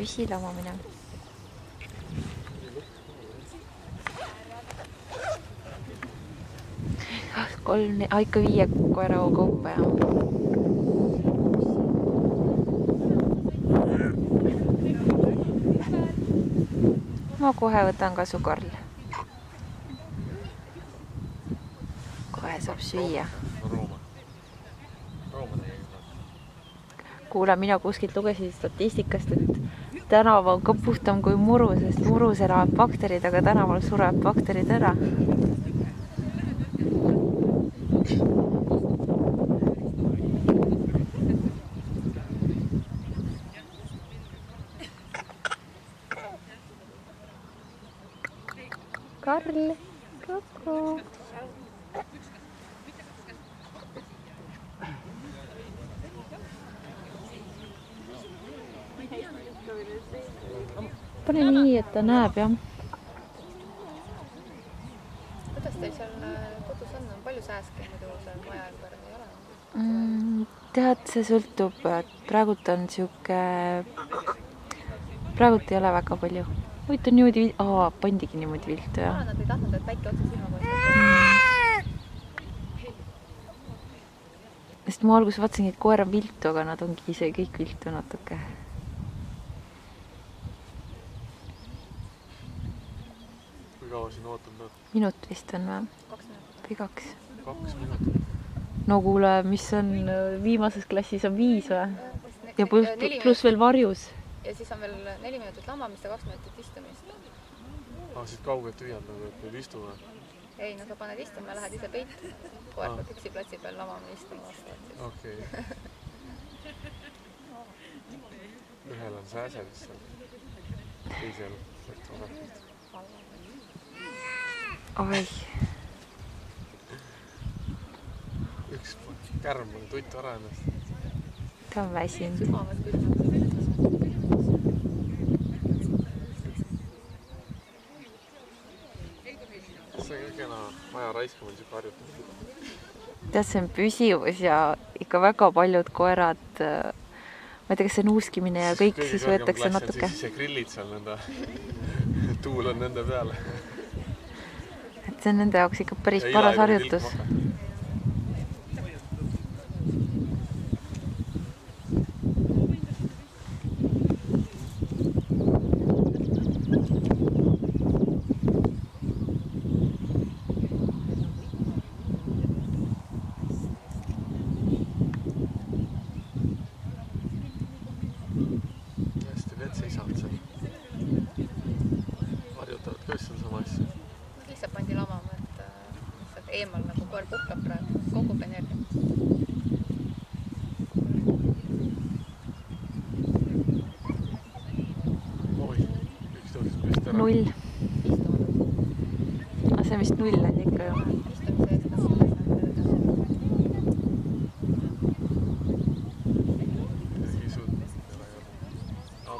püsilamamine kolm, ikka viie koera kaupa ja. ma kohe võtan ka su Karl. kohe saab süüa. kuule, mina kuskilt lugesin statistikast, et tänav on ka puhtam kui muru, sest murus elavad bakterid, aga tänaval surevad bakterid ära Karl, Koko. Pane nii, et ta näeb jah. kuidas teil seal äh, kodus on, on palju sääske muidu seal maja ümber ei ole mm,? tead, see sõltub, et praegult on sihuke, praegult ei ole väga palju huvitav niimoodi, aa, pandigi niimoodi viltu, jah. Nad ei tahtnud, et päike otse silma paistaks. sest ma alguses vaatasingi, et koer on viltu, aga nad ongi ise kõik viltu natuke. kui kaua siin ootama pead? minut vist on või? või kaks? kaks minutit. no kuule, mis on, viimases klassis on viis või? ja pluss, pluss veel varjus ja siis on veel neli minutit lamamist ja kaks minutit istumist. aa, siit kaugelt hüüad nagu, et nüüd istume? ei, no sa paned istuma lähed ise peitu. koer peab üksi platsi peal lamama istuma vastavalt siis. okei okay. ühel on sääse vist seal, teisel sealt vasakalt. Oi. üks kärm on tutt ennast. ta on väsinud. see on kena aja raiskamine, sihuke harjutamine. tead, see on püsivus ja ikka väga paljud koerad, ma ei tea, kas see nuuskimine ja kõik, siis võetakse natuke. siis ise grillid seal nõnda tuul on nende peal. Et see on nende jaoks ikka päris paras harjutus. hästi vetseisad seal. Eemal nagu koer puhkab praegu, kogub energiat. null. aga see on vist null on ikka ju.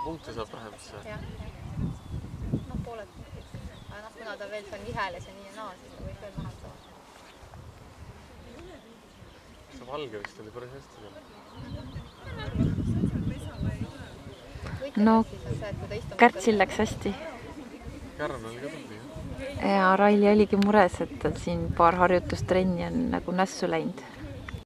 punkte saab vähem siis või? jah. noh, pooled punktid. aga noh, kuna ta veel seal niheles ja nii ja naa, siis ta võib veel maha see valge vist oli päris hästi seal. No, Kärtsil läks hästi. Kärn oli ka tubli jah. ja Raili oligi mures, et siin paar harjutustrenni on nagu nässu läinud